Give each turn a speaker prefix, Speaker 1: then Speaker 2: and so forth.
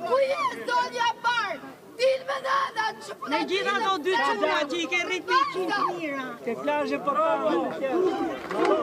Speaker 1: Ku je zonja parë? Dil me nana!
Speaker 2: Ne gjitha do dy
Speaker 3: quna që i ke
Speaker 1: rritë një qinë të
Speaker 2: njëra.
Speaker 4: Ke plajë parë.